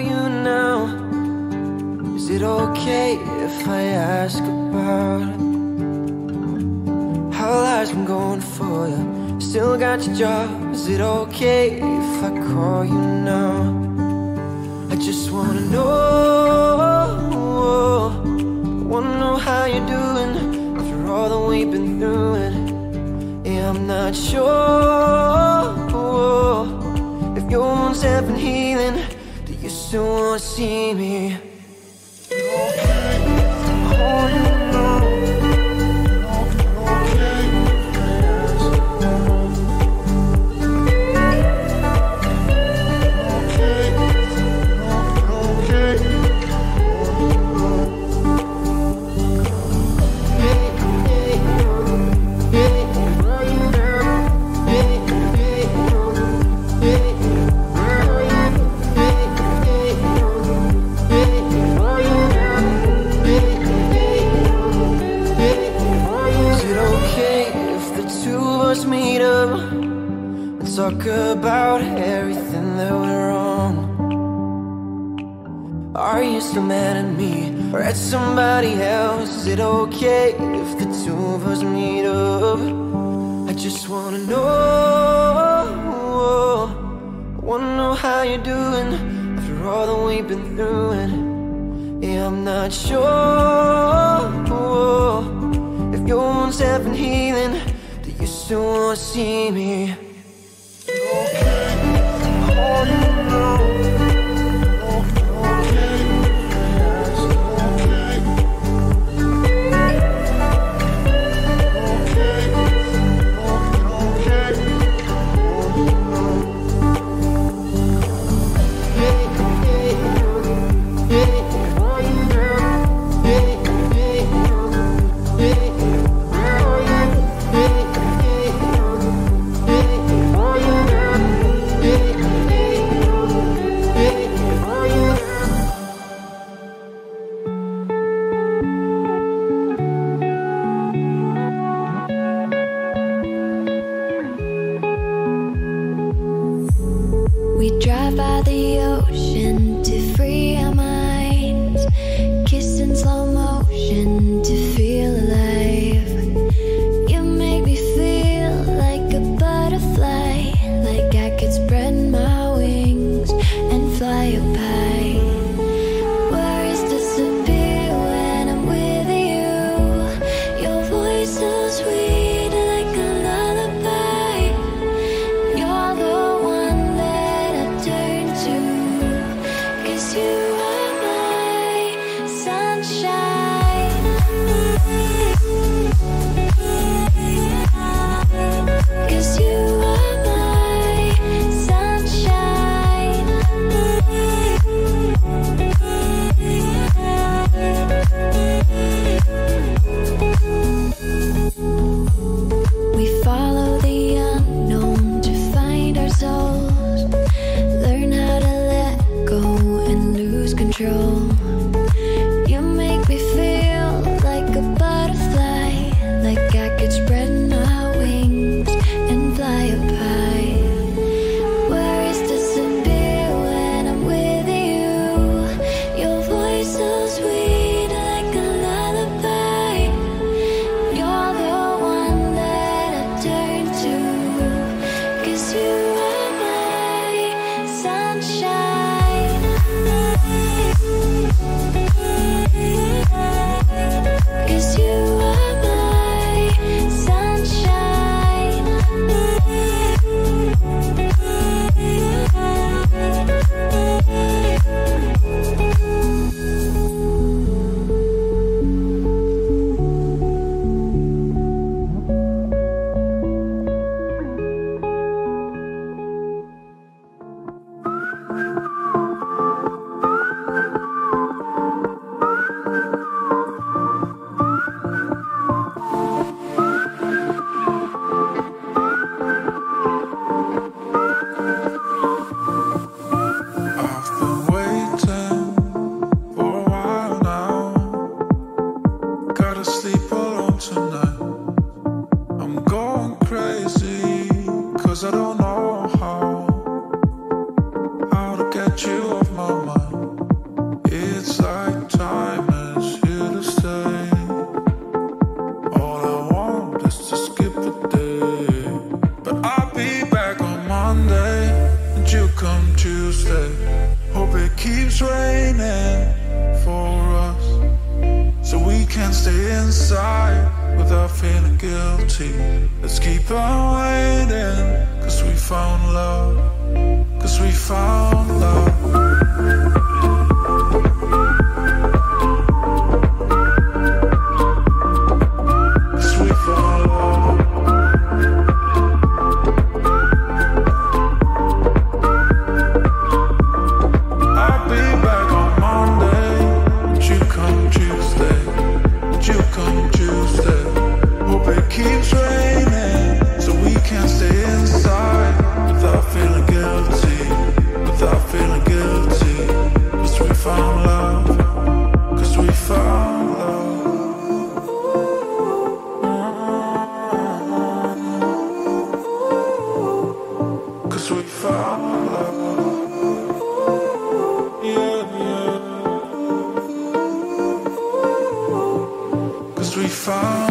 you now. Is it okay if I ask about it? How life's been going for you? Still got your job. Is it okay if I call you now? I just wanna know. I wanna know how you're doing after all that we've been through. And yeah, I'm not sure if your wounds have been healing don't see me Are you still mad at me or at somebody else? Is it okay if the two of us meet up? I just wanna know, I wanna know how you're doing after all that we've been through. And yeah, I'm not sure if your wounds have been healing. Do you still wanna see me? Tuesday. Hope it keeps raining for us. So we can stay inside without feeling guilty. Let's keep on waiting, cause we found love. Cause we found love. Keeps raining so we can stay inside without feeling guilty. Without feeling we found love. We found love. We found love. Yeah, yeah. Cause we found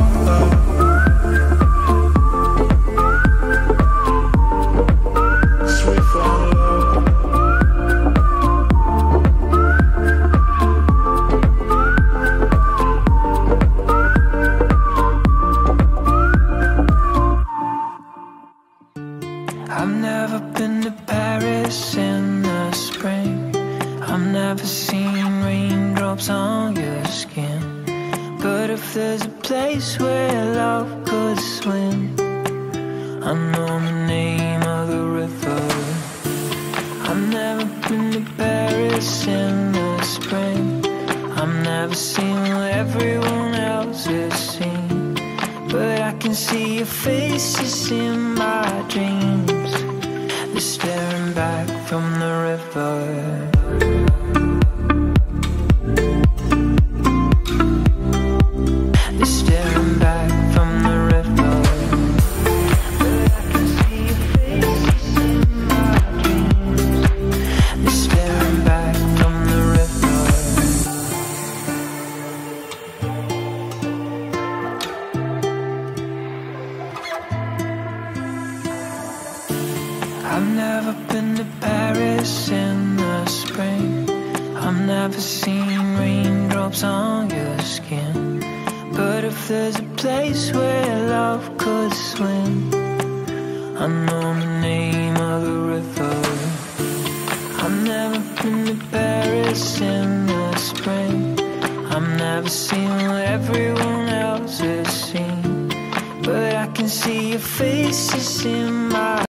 love could swim, I know the name of the river. I've never been to Paris in the spring. I've never seen what everyone else has seen. But I can see your faces in my dreams. They're staring back from the river. Place where love could swim, I know the name of the river. I've never been to Paris in the spring. I've never seen what everyone else has seen. But I can see your faces in my